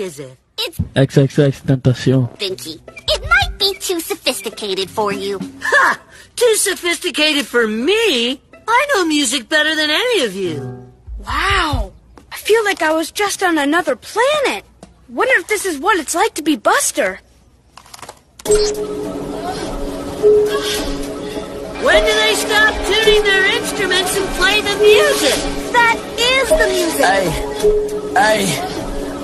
is it? It's XXX Tentacion. Binky. It might be too sophisticated for you. Ha! Too sophisticated for me? I know music better than any of you. Wow. I feel like I was just on another planet. Wonder if this is what it's like to be Buster. When do they stop tuning their instruments and play the music? That is the music. Hey, hey,